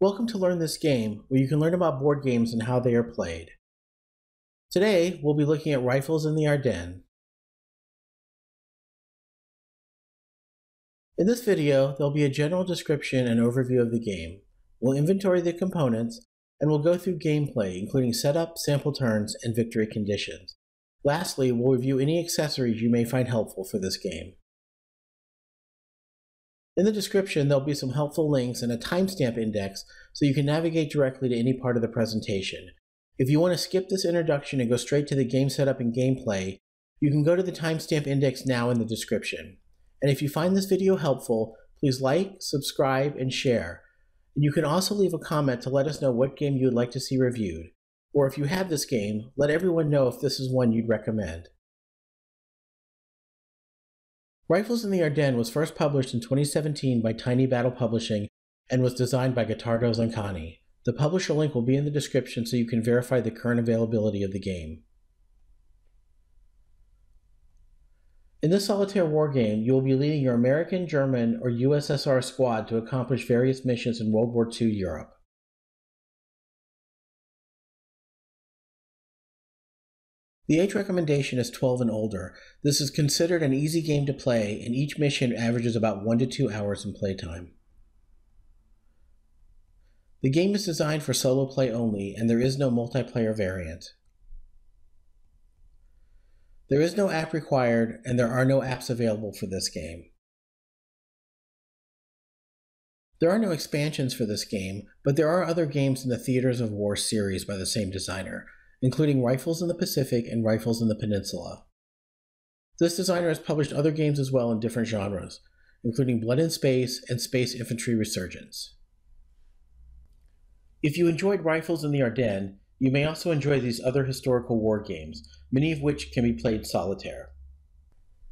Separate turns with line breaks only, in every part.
Welcome to Learn This Game, where you can learn about board games and how they are played. Today, we'll be looking at Rifles in the Ardennes. In this video, there'll be a general description and overview of the game. We'll inventory the components, and we'll go through gameplay, including setup, sample turns, and victory conditions. Lastly, we'll review any accessories you may find helpful for this game. In the description, there'll be some helpful links and a timestamp index so you can navigate directly to any part of the presentation. If you want to skip this introduction and go straight to the game setup and gameplay, you can go to the timestamp index now in the description. And if you find this video helpful, please like, subscribe, and share. And you can also leave a comment to let us know what game you would like to see reviewed. Or if you have this game, let everyone know if this is one you'd recommend. Rifles in the Ardennes was first published in 2017 by Tiny Battle Publishing and was designed by Gottardo Zancani. The publisher link will be in the description so you can verify the current availability of the game. In this solitaire war game, you will be leading your American, German, or USSR squad to accomplish various missions in World War II Europe. The age recommendation is 12 and older. This is considered an easy game to play, and each mission averages about 1 to 2 hours in playtime. The game is designed for solo play only, and there is no multiplayer variant. There is no app required, and there are no apps available for this game. There are no expansions for this game, but there are other games in the Theaters of War series by the same designer, including Rifles in the Pacific and Rifles in the Peninsula. This designer has published other games as well in different genres, including Blood in Space and Space Infantry Resurgence. If you enjoyed Rifles in the Ardennes, you may also enjoy these other historical war games, many of which can be played solitaire.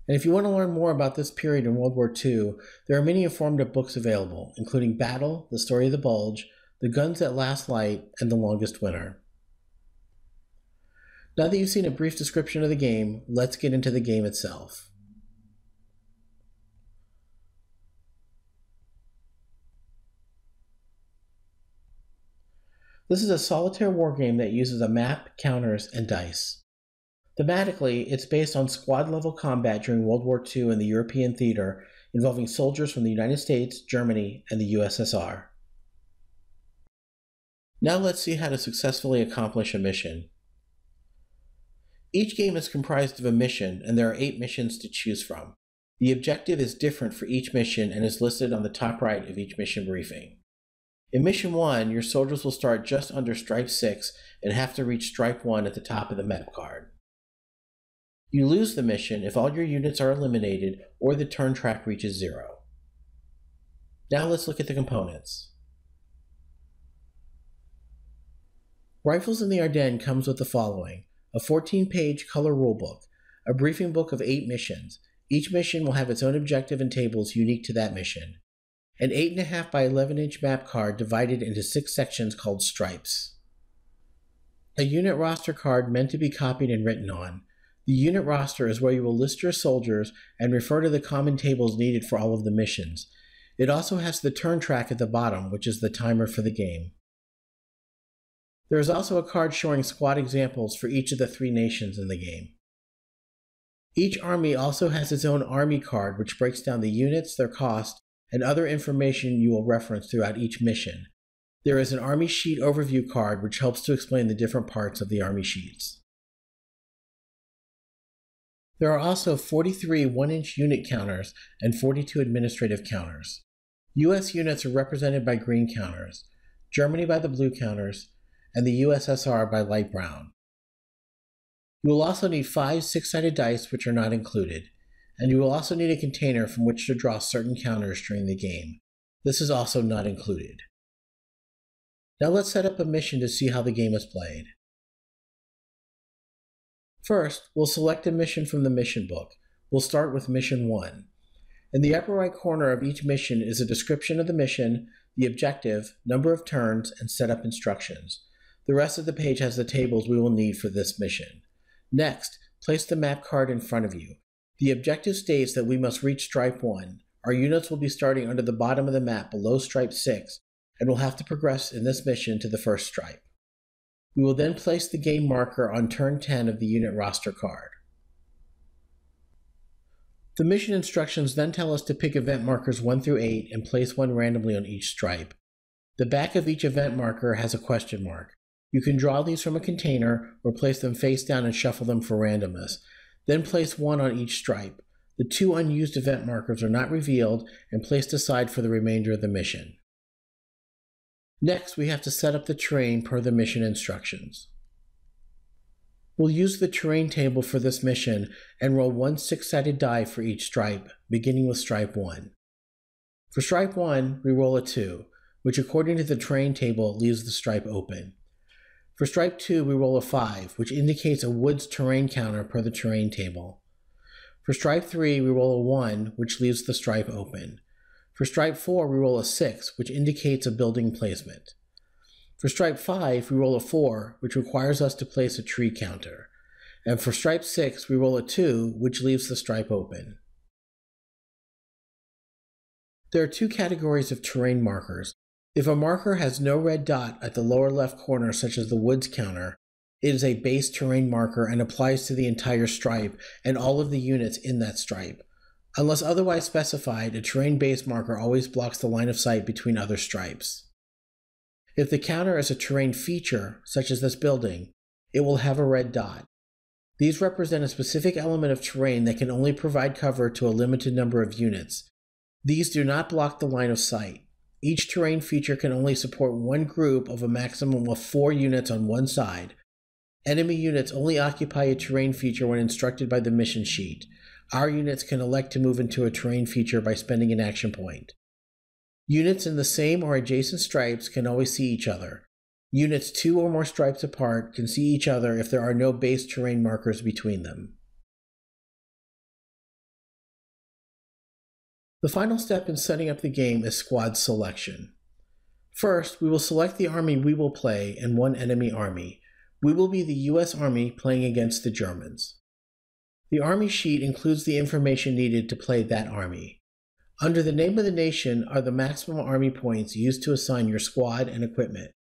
And if you want to learn more about this period in World War II, there are many informative books available, including Battle, The Story of the Bulge, The Guns at Last Light, and The Longest Winter. Now that you've seen a brief description of the game, let's get into the game itself. This is a solitaire war game that uses a map, counters, and dice. Thematically, it's based on squad level combat during World War II in the European theater, involving soldiers from the United States, Germany, and the USSR. Now let's see how to successfully accomplish a mission. Each game is comprised of a mission, and there are eight missions to choose from. The objective is different for each mission and is listed on the top right of each mission briefing. In Mission 1, your soldiers will start just under Stripe 6 and have to reach Stripe 1 at the top of the map card. You lose the mission if all your units are eliminated or the turn track reaches zero. Now let's look at the components. Rifles in the Ardennes comes with the following a 14 page color rulebook, a briefing book of eight missions. Each mission will have its own objective and tables unique to that mission. An 8.5 by 11 inch map card divided into six sections called stripes. A unit roster card meant to be copied and written on. The unit roster is where you will list your soldiers and refer to the common tables needed for all of the missions. It also has the turn track at the bottom, which is the timer for the game. There is also a card showing squad examples for each of the three nations in the game. Each army also has its own army card, which breaks down the units, their cost, and other information you will reference throughout each mission. There is an army sheet overview card, which helps to explain the different parts of the army sheets. There are also 43 1 inch unit counters and 42 administrative counters. US units are represented by green counters, Germany by the blue counters, and the USSR by light brown. You will also need five six sided dice, which are not included, and you will also need a container from which to draw certain counters during the game. This is also not included. Now let's set up a mission to see how the game is played. First, we'll select a mission from the mission book. We'll start with Mission 1. In the upper right corner of each mission is a description of the mission, the objective, number of turns, and setup instructions. The rest of the page has the tables we will need for this mission. Next, place the map card in front of you. The objective states that we must reach stripe 1. Our units will be starting under the bottom of the map below stripe 6, and will have to progress in this mission to the first stripe. We will then place the game marker on turn 10 of the unit roster card. The mission instructions then tell us to pick event markers 1 through 8 and place one randomly on each stripe. The back of each event marker has a question mark. You can draw these from a container or place them face down and shuffle them for randomness. Then place one on each stripe. The two unused event markers are not revealed and placed aside for the remainder of the mission. Next, we have to set up the terrain per the mission instructions. We'll use the terrain table for this mission and roll one six-sided die for each stripe, beginning with stripe 1. For stripe 1, we roll a 2, which according to the terrain table leaves the stripe open. For stripe 2, we roll a 5, which indicates a woods terrain counter per the terrain table. For stripe 3, we roll a 1, which leaves the stripe open. For stripe 4, we roll a 6, which indicates a building placement. For stripe 5, we roll a 4, which requires us to place a tree counter. And for stripe 6, we roll a 2, which leaves the stripe open. There are two categories of terrain markers. If a marker has no red dot at the lower left corner, such as the woods counter, it is a base terrain marker and applies to the entire stripe and all of the units in that stripe. Unless otherwise specified, a terrain base marker always blocks the line of sight between other stripes. If the counter is a terrain feature, such as this building, it will have a red dot. These represent a specific element of terrain that can only provide cover to a limited number of units. These do not block the line of sight. Each terrain feature can only support one group of a maximum of four units on one side. Enemy units only occupy a terrain feature when instructed by the mission sheet. Our units can elect to move into a terrain feature by spending an action point. Units in the same or adjacent stripes can always see each other. Units two or more stripes apart can see each other if there are no base terrain markers between them. The final step in setting up the game is squad selection. First, we will select the army we will play and one enemy army. We will be the US Army playing against the Germans. The army sheet includes the information needed to play that army. Under the name of the nation are the maximum army points used to assign your squad and equipment.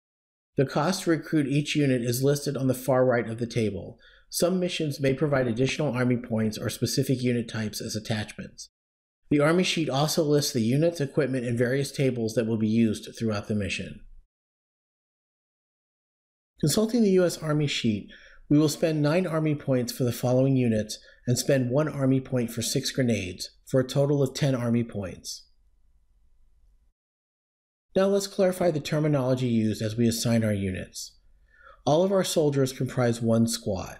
The cost to recruit each unit is listed on the far right of the table. Some missions may provide additional army points or specific unit types as attachments. The army sheet also lists the units, equipment, and various tables that will be used throughout the mission. Consulting the U.S. Army sheet, we will spend 9 army points for the following units and spend 1 army point for 6 grenades, for a total of 10 army points. Now let's clarify the terminology used as we assign our units. All of our soldiers comprise one squad.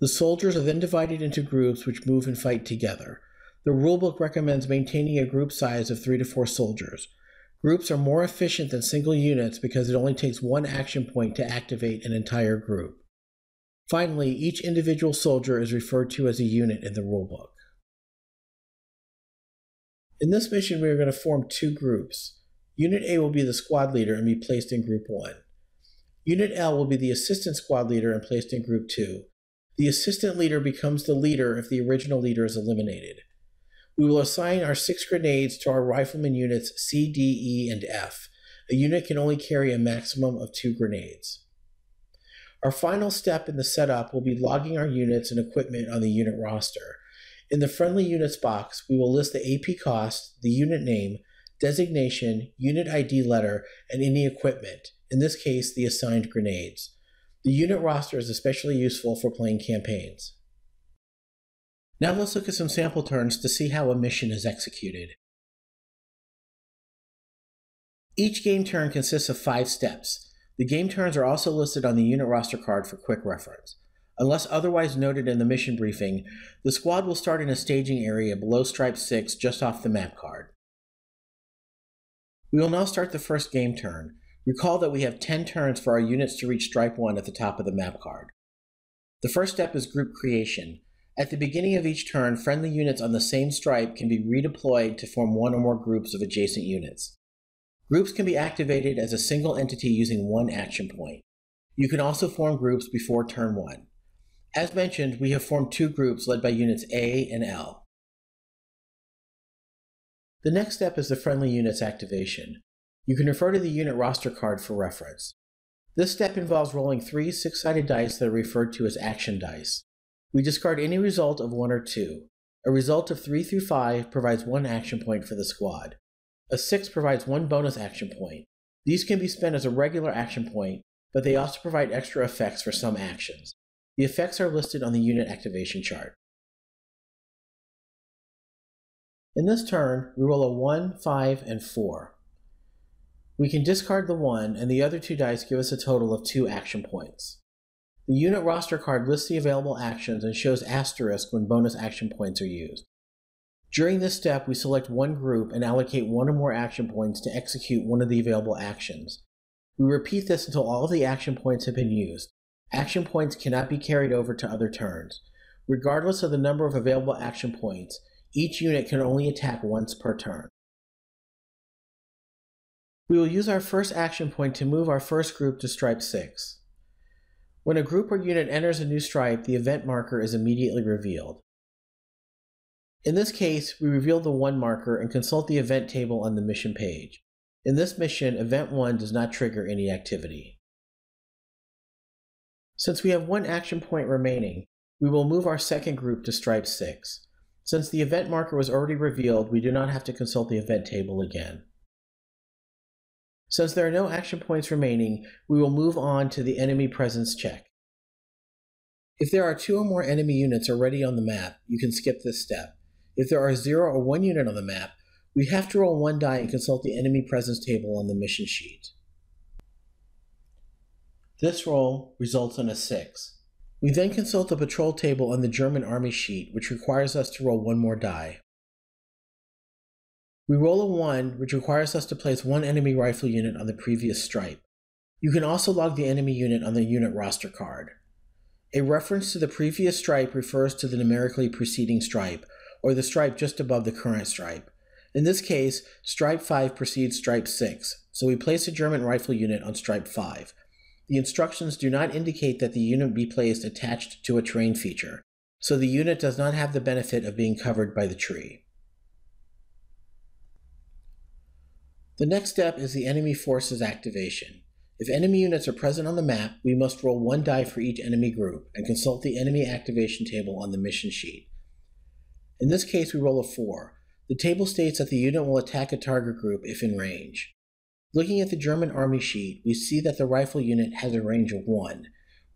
The soldiers are then divided into groups which move and fight together. The rulebook recommends maintaining a group size of 3 to 4 soldiers. Groups are more efficient than single units because it only takes one action point to activate an entire group. Finally, each individual soldier is referred to as a unit in the rulebook. In this mission, we are going to form two groups. Unit A will be the squad leader and be placed in Group 1. Unit L will be the assistant squad leader and placed in Group 2. The assistant leader becomes the leader if the original leader is eliminated. We will assign our six grenades to our rifleman units C, D, E, and F. A unit can only carry a maximum of two grenades. Our final step in the setup will be logging our units and equipment on the unit roster. In the friendly units box, we will list the AP cost, the unit name, designation, unit ID letter, and any equipment, in this case, the assigned grenades. The unit roster is especially useful for playing campaigns. Now let's look at some sample turns to see how a mission is executed. Each game turn consists of five steps. The game turns are also listed on the unit roster card for quick reference. Unless otherwise noted in the mission briefing, the squad will start in a staging area below Stripe 6 just off the map card. We will now start the first game turn. Recall that we have 10 turns for our units to reach Stripe 1 at the top of the map card. The first step is group creation. At the beginning of each turn, friendly units on the same stripe can be redeployed to form one or more groups of adjacent units. Groups can be activated as a single entity using one action point. You can also form groups before turn 1. As mentioned, we have formed two groups led by units A and L. The next step is the friendly units activation. You can refer to the unit roster card for reference. This step involves rolling three six sided dice that are referred to as action dice. We discard any result of 1 or 2. A result of 3 through 5 provides one action point for the squad. A 6 provides one bonus action point. These can be spent as a regular action point, but they also provide extra effects for some actions. The effects are listed on the unit activation chart. In this turn, we roll a 1, 5, and 4. We can discard the 1, and the other two dice give us a total of 2 action points. The unit roster card lists the available actions and shows asterisk when bonus action points are used. During this step, we select one group and allocate one or more action points to execute one of the available actions. We repeat this until all of the action points have been used. Action points cannot be carried over to other turns. Regardless of the number of available action points, each unit can only attack once per turn. We will use our first action point to move our first group to stripe 6. When a group or unit enters a new stripe, the event marker is immediately revealed. In this case, we reveal the 1 marker and consult the event table on the mission page. In this mission, Event 1 does not trigger any activity. Since we have one action point remaining, we will move our second group to stripe 6. Since the event marker was already revealed, we do not have to consult the event table again. Since there are no action points remaining, we will move on to the enemy presence check. If there are two or more enemy units already on the map, you can skip this step. If there are zero or one unit on the map, we have to roll one die and consult the enemy presence table on the mission sheet. This roll results in a 6. We then consult the patrol table on the German army sheet, which requires us to roll one more die. We roll a 1, which requires us to place one enemy rifle unit on the previous stripe. You can also log the enemy unit on the unit roster card. A reference to the previous stripe refers to the numerically preceding stripe, or the stripe just above the current stripe. In this case, stripe 5 precedes stripe 6, so we place a German rifle unit on stripe 5. The instructions do not indicate that the unit be placed attached to a terrain feature, so the unit does not have the benefit of being covered by the tree. The next step is the enemy forces activation. If enemy units are present on the map, we must roll one die for each enemy group and consult the enemy activation table on the mission sheet. In this case, we roll a 4. The table states that the unit will attack a target group if in range. Looking at the German army sheet, we see that the rifle unit has a range of 1.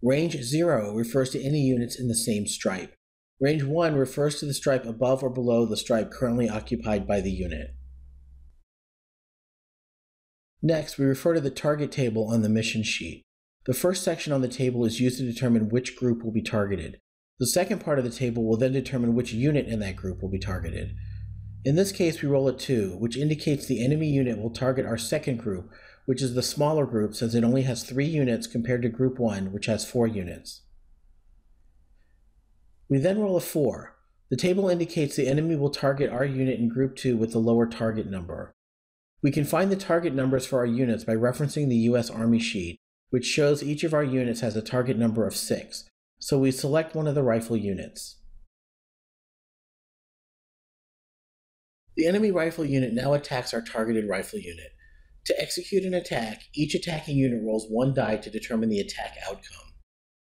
Range 0 refers to any units in the same stripe. Range 1 refers to the stripe above or below the stripe currently occupied by the unit. Next, we refer to the target table on the mission sheet. The first section on the table is used to determine which group will be targeted. The second part of the table will then determine which unit in that group will be targeted. In this case, we roll a 2, which indicates the enemy unit will target our second group, which is the smaller group since it only has 3 units compared to Group 1, which has 4 units. We then roll a 4. The table indicates the enemy will target our unit in Group 2 with the lower target number. We can find the target numbers for our units by referencing the U.S. Army sheet, which shows each of our units has a target number of 6, so we select one of the rifle units. The enemy rifle unit now attacks our targeted rifle unit. To execute an attack, each attacking unit rolls one die to determine the attack outcome.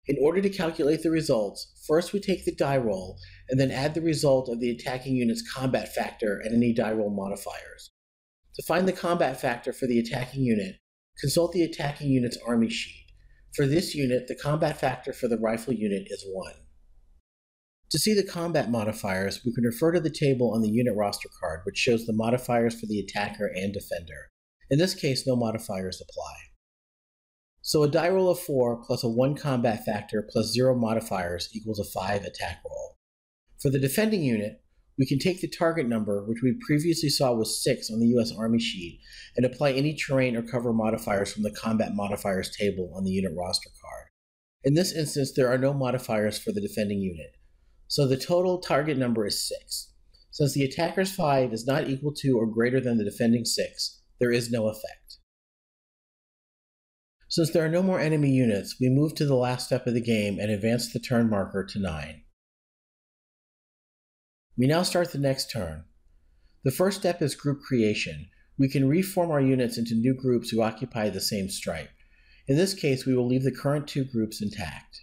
In order to calculate the results, first we take the die roll and then add the result of the attacking unit's combat factor and any die roll modifiers. To find the combat factor for the attacking unit, consult the attacking unit's army sheet. For this unit, the combat factor for the rifle unit is 1. To see the combat modifiers, we can refer to the table on the unit roster card, which shows the modifiers for the attacker and defender. In this case, no modifiers apply. So a die roll of 4 plus a 1 combat factor plus 0 modifiers equals a 5 attack roll. For the defending unit, we can take the target number, which we previously saw was 6 on the US Army sheet, and apply any terrain or cover modifiers from the combat modifiers table on the unit roster card. In this instance, there are no modifiers for the defending unit, so the total target number is 6. Since the attacker's 5 is not equal to or greater than the defending 6, there is no effect. Since there are no more enemy units, we move to the last step of the game and advance the turn marker to 9. We now start the next turn. The first step is group creation. we can reform our units into new groups who occupy the same stripe. In this case, we will leave the current two groups intact.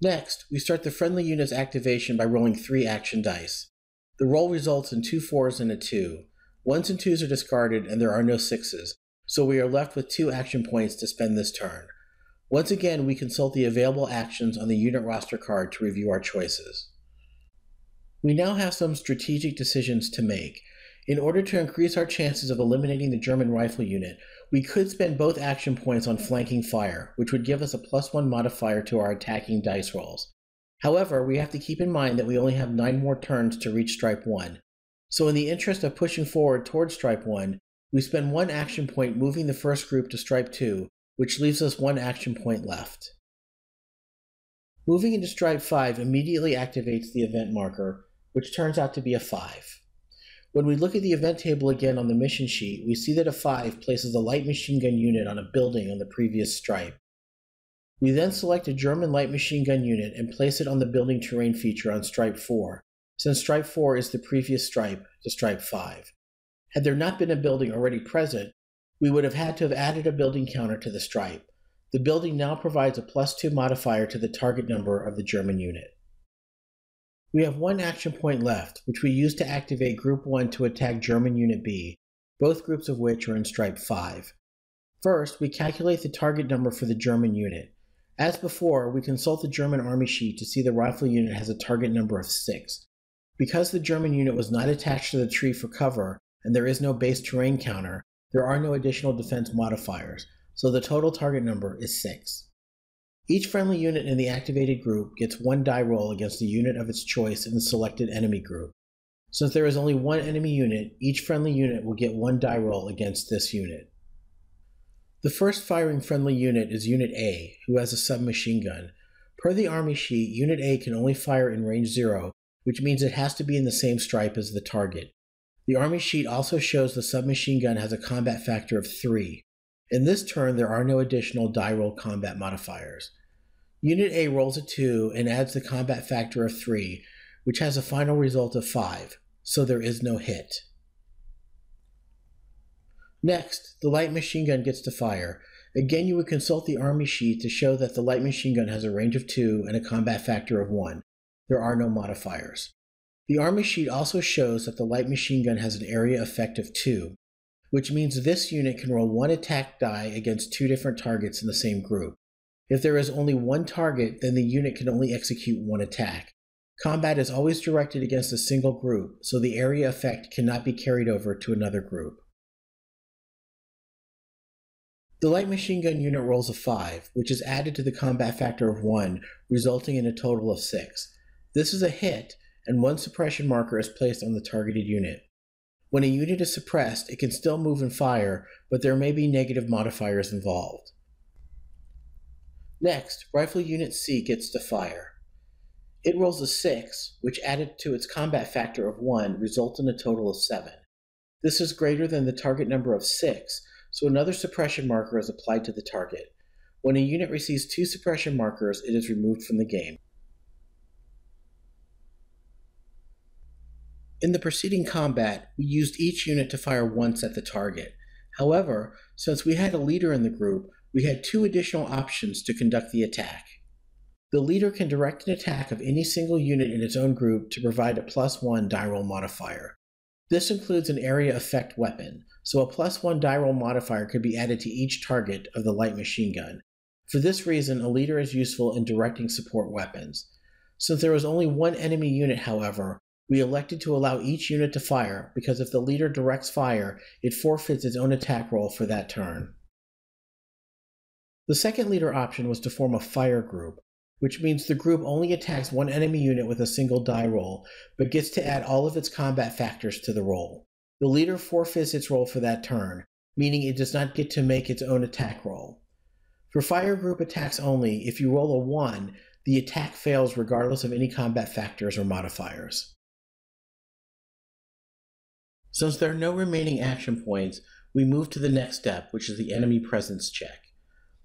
Next, we start the friendly unit's activation by rolling three action dice. The roll results in two fours and a two. Ones and twos are discarded and there are no sixes, so we are left with two action points to spend this turn. Once again, we consult the available actions on the unit roster card to review our choices. We now have some strategic decisions to make. In order to increase our chances of eliminating the German rifle unit, we could spend both action points on flanking fire, which would give us a plus one modifier to our attacking dice rolls. However, we have to keep in mind that we only have nine more turns to reach stripe 1. So in the interest of pushing forward towards stripe 1, we spend one action point moving the first group to stripe 2, which leaves us one action point left. Moving into stripe 5 immediately activates the event marker, which turns out to be a 5. When we look at the event table again on the mission sheet, we see that a 5 places a light machine gun unit on a building on the previous stripe. We then select a German light machine gun unit and place it on the building terrain feature on stripe 4, since stripe 4 is the previous stripe to stripe 5. Had there not been a building already present, we would have had to have added a building counter to the stripe. The building now provides a plus 2 modifier to the target number of the German unit. We have one action point left, which we use to activate Group 1 to attack German Unit B, both groups of which are in Stripe 5. First, we calculate the target number for the German unit. As before, we consult the German Army sheet to see the rifle unit has a target number of 6. Because the German unit was not attached to the tree for cover, and there is no base terrain counter, there are no additional defense modifiers, so the total target number is 6. Each friendly unit in the activated group gets one die roll against the unit of its choice in the selected enemy group. Since there is only one enemy unit, each friendly unit will get one die roll against this unit. The first firing friendly unit is Unit A, who has a submachine gun. Per the Army sheet, Unit A can only fire in range 0, which means it has to be in the same stripe as the target. The Army sheet also shows the submachine gun has a combat factor of 3. In this turn, there are no additional die roll combat modifiers. Unit A rolls a 2 and adds the combat factor of 3, which has a final result of 5, so there is no hit. Next, the light machine gun gets to fire. Again, you would consult the Army sheet to show that the light machine gun has a range of 2 and a combat factor of 1. There are no modifiers. The Army sheet also shows that the light machine gun has an area effect of 2, which means this unit can roll one attack die against two different targets in the same group. If there is only one target, then the unit can only execute one attack. Combat is always directed against a single group, so the area effect cannot be carried over to another group. The light machine gun unit rolls a 5, which is added to the combat factor of 1, resulting in a total of 6. This is a hit, and one suppression marker is placed on the targeted unit. When a unit is suppressed, it can still move and fire, but there may be negative modifiers involved. Next, Rifle Unit C gets to fire. It rolls a 6, which added to its combat factor of 1 results in a total of 7. This is greater than the target number of 6, so another suppression marker is applied to the target. When a unit receives two suppression markers, it is removed from the game. In the preceding combat, we used each unit to fire once at the target. However, since we had a leader in the group, we had two additional options to conduct the attack. The leader can direct an attack of any single unit in its own group to provide a plus one die roll modifier. This includes an area effect weapon, so a plus one die roll modifier could be added to each target of the light machine gun. For this reason, a leader is useful in directing support weapons. Since there was only one enemy unit, however, we elected to allow each unit to fire because if the leader directs fire, it forfeits its own attack roll for that turn. The second leader option was to form a fire group, which means the group only attacks one enemy unit with a single die roll, but gets to add all of its combat factors to the roll. The leader forfeits its roll for that turn, meaning it does not get to make its own attack roll. For fire group attacks only, if you roll a 1, the attack fails regardless of any combat factors or modifiers. Since there are no remaining action points, we move to the next step, which is the enemy presence check.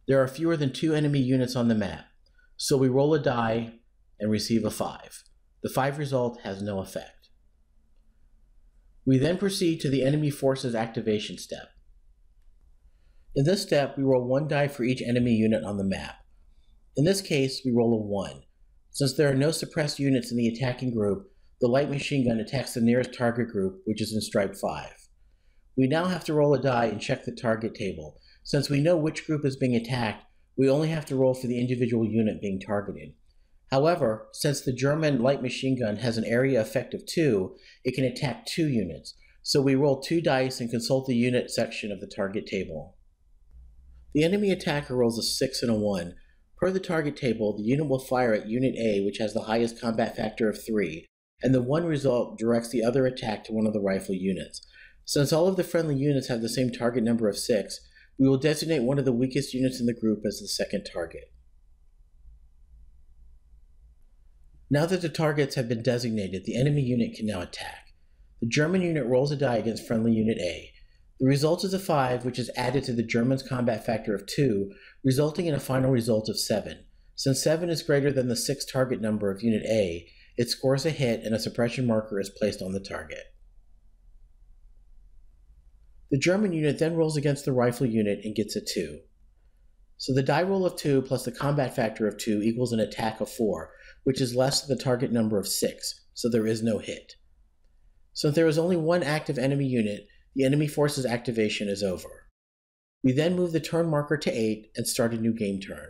There are fewer than two enemy units on the map, so we roll a die and receive a 5. The 5 result has no effect. We then proceed to the enemy forces activation step. In this step, we roll one die for each enemy unit on the map. In this case, we roll a 1. Since there are no suppressed units in the attacking group, the light machine gun attacks the nearest target group, which is in stripe 5. We now have to roll a die and check the target table. Since we know which group is being attacked, we only have to roll for the individual unit being targeted. However, since the German light machine gun has an area effect of 2, it can attack two units, so we roll two dice and consult the unit section of the target table. The enemy attacker rolls a 6 and a 1. Per the target table, the unit will fire at Unit A, which has the highest combat factor of 3, and the 1 result directs the other attack to one of the rifle units. Since all of the friendly units have the same target number of 6, we will designate one of the weakest units in the group as the second target. Now that the targets have been designated, the enemy unit can now attack. The German unit rolls a die against friendly unit A. The result is a 5, which is added to the German's combat factor of 2, resulting in a final result of 7. Since 7 is greater than the 6 target number of Unit A, it scores a hit and a suppression marker is placed on the target. The German unit then rolls against the rifle unit and gets a 2. So the die roll of 2 plus the combat factor of 2 equals an attack of 4, which is less than the target number of 6, so there is no hit. If there is only one active enemy unit, the enemy force's activation is over. We then move the turn marker to 8 and start a new game turn.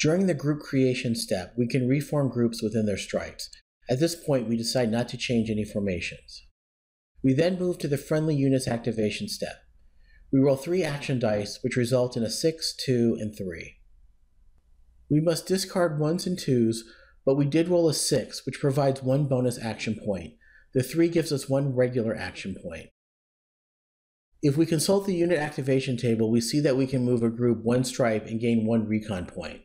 During the group creation step, we can reform groups within their stripes. At this point, we decide not to change any formations. We then move to the friendly units activation step. We roll three action dice, which result in a 6, 2, and 3. We must discard ones and twos, but we did roll a 6, which provides one bonus action point. The 3 gives us one regular action point. If we consult the unit activation table, we see that we can move a group one stripe and gain one recon point.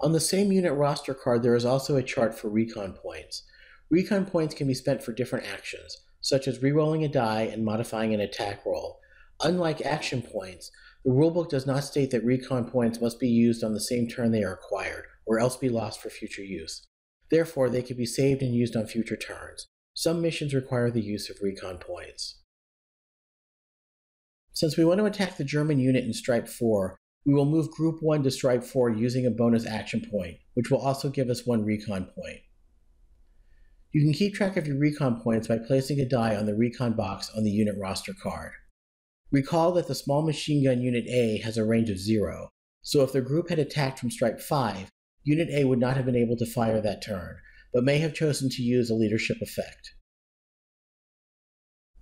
On the same unit roster card, there is also a chart for recon points. Recon points can be spent for different actions, such as rerolling a die and modifying an attack roll. Unlike action points, the rulebook does not state that recon points must be used on the same turn they are acquired, or else be lost for future use. Therefore, they can be saved and used on future turns. Some missions require the use of recon points. Since we want to attack the German unit in Stripe 4, we will move Group 1 to Stripe 4 using a bonus action point, which will also give us one recon point. You can keep track of your recon points by placing a die on the recon box on the unit roster card. Recall that the small machine gun Unit A has a range of 0, so if the group had attacked from Stripe 5, Unit A would not have been able to fire that turn, but may have chosen to use a leadership effect.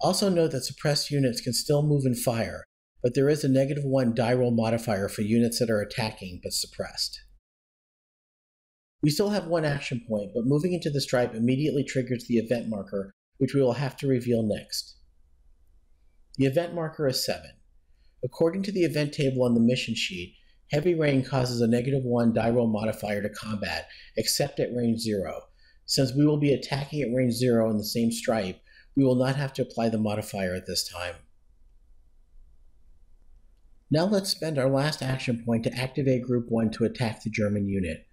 Also note that suppressed units can still move and fire, but there is a negative 1 die roll modifier for units that are attacking but suppressed. We still have one action point, but moving into the stripe immediately triggers the event marker, which we will have to reveal next. The event marker is 7. According to the event table on the mission sheet, heavy rain causes a negative 1 die roll modifier to combat, except at range 0. Since we will be attacking at range 0 in the same stripe, we will not have to apply the modifier at this time. Now let's spend our last action point to activate Group 1 to attack the German unit.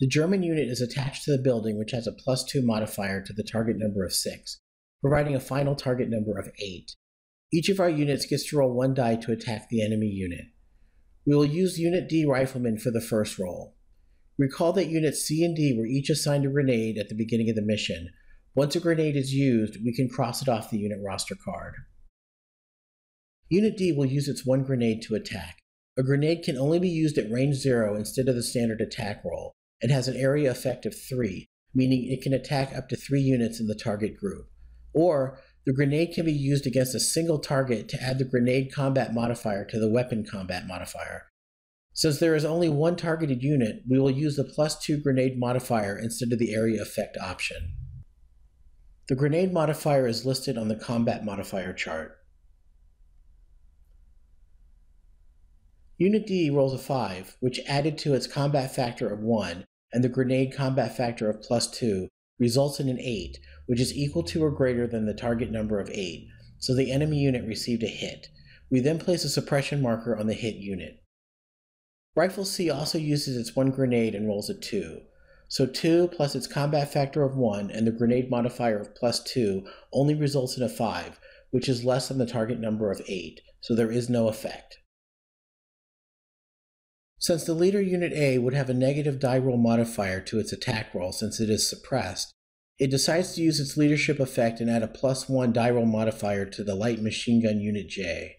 The German unit is attached to the building, which has a plus 2 modifier to the target number of 6, providing a final target number of 8. Each of our units gets to roll one die to attack the enemy unit. We will use Unit D Rifleman for the first roll. Recall that Units C and D were each assigned a grenade at the beginning of the mission. Once a grenade is used, we can cross it off the unit roster card. Unit D will use its one grenade to attack. A grenade can only be used at range 0 instead of the standard attack roll, it has an area effect of 3, meaning it can attack up to 3 units in the target group. Or, the grenade can be used against a single target to add the grenade combat modifier to the weapon combat modifier. Since there is only one targeted unit, we will use the plus 2 grenade modifier instead of the area effect option. The grenade modifier is listed on the combat modifier chart. Unit D rolls a 5, which added to its combat factor of 1 and the grenade combat factor of plus 2 results in an 8, which is equal to or greater than the target number of 8, so the enemy unit received a hit. We then place a suppression marker on the hit unit. Rifle C also uses its one grenade and rolls a 2. so 2 plus its combat factor of 1 and the grenade modifier of plus 2 only results in a 5, which is less than the target number of 8, so there is no effect. Since the leader unit A would have a negative die roll modifier to its attack roll since it is suppressed, it decides to use its leadership effect and add a plus 1 die roll modifier to the light machine gun unit J.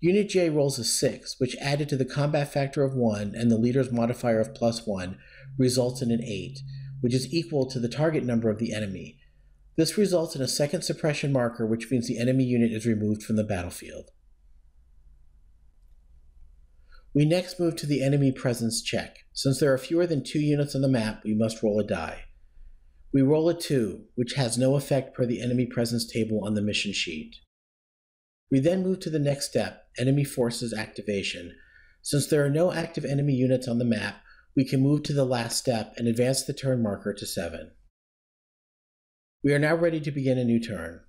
Unit J rolls a 6, which added to the combat factor of 1 and the leader's modifier of plus 1 results in an 8, which is equal to the target number of the enemy. This results in a second suppression marker, which means the enemy unit is removed from the battlefield. We next move to the enemy presence check. Since there are fewer than two units on the map, we must roll a die. We roll a 2, which has no effect per the enemy presence table on the mission sheet. We then move to the next step, enemy forces activation. Since there are no active enemy units on the map, we can move to the last step and advance the turn marker to 7. We are now ready to begin a new turn.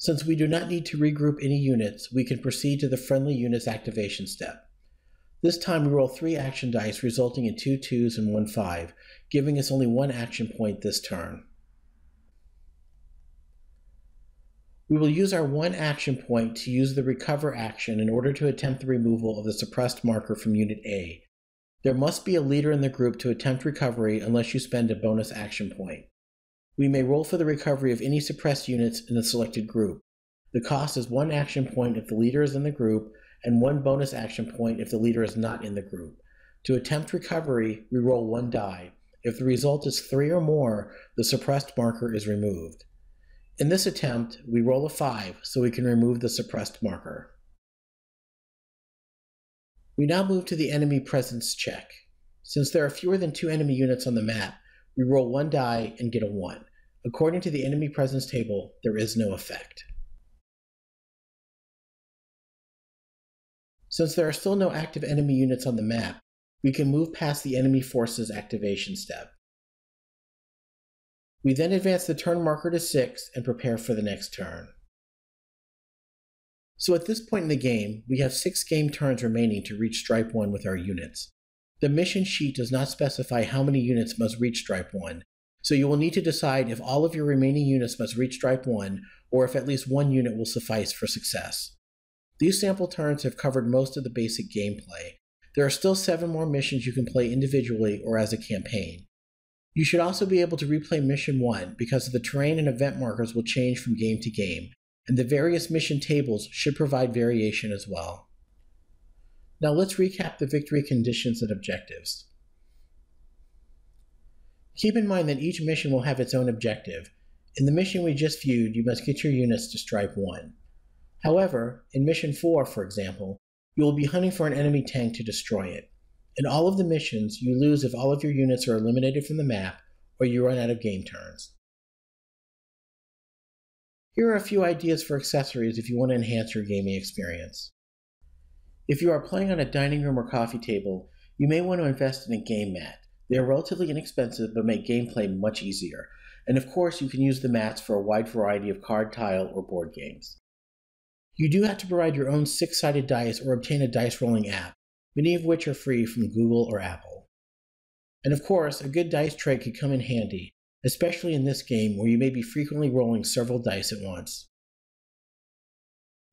Since we do not need to regroup any units, we can proceed to the friendly units activation step. This time we roll three action dice, resulting in two twos and one five, giving us only one action point this turn. We will use our one action point to use the recover action in order to attempt the removal of the suppressed marker from Unit A. There must be a leader in the group to attempt recovery unless you spend a bonus action point. We may roll for the recovery of any suppressed units in the selected group. The cost is one action point if the leader is in the group, and one bonus action point if the leader is not in the group. To attempt recovery, we roll one die. If the result is three or more, the suppressed marker is removed. In this attempt, we roll a 5 so we can remove the suppressed marker. We now move to the enemy presence check. Since there are fewer than two enemy units on the map, we roll one die and get a 1. According to the enemy presence table, there is no effect. Since there are still no active enemy units on the map, we can move past the enemy forces activation step. We then advance the turn marker to 6 and prepare for the next turn. So at this point in the game, we have 6 game turns remaining to reach Stripe 1 with our units. The mission sheet does not specify how many units must reach Stripe 1, so you will need to decide if all of your remaining units must reach Stripe 1 or if at least one unit will suffice for success. These sample turns have covered most of the basic gameplay. There are still 7 more missions you can play individually or as a campaign. You should also be able to replay Mission 1 because the terrain and event markers will change from game to game, and the various mission tables should provide variation as well. Now let's recap the victory conditions and objectives. Keep in mind that each mission will have its own objective. In the mission we just viewed, you must get your units to Stripe 1. However, in Mission 4, for example, you will be hunting for an enemy tank to destroy it. In all of the missions, you lose if all of your units are eliminated from the map or you run out of game turns. Here are a few ideas for accessories if you want to enhance your gaming experience. If you are playing on a dining room or coffee table, you may want to invest in a game mat. They are relatively inexpensive but make gameplay much easier, and of course you can use the mats for a wide variety of card, tile, or board games. You do have to provide your own six sided dice or obtain a dice rolling app, many of which are free from Google or Apple. And of course, a good dice tray could come in handy, especially in this game where you may be frequently rolling several dice at once.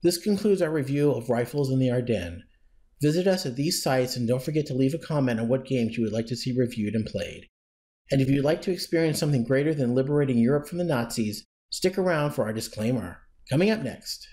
This concludes our review of Rifles in the Ardennes. Visit us at these sites and don't forget to leave a comment on what games you would like to see reviewed and played. And if you'd like to experience something greater than liberating Europe from the Nazis, stick around for our disclaimer. Coming up next.